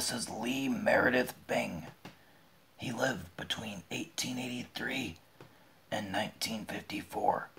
this is Lee Meredith Bing. He lived between 1883 and 1954.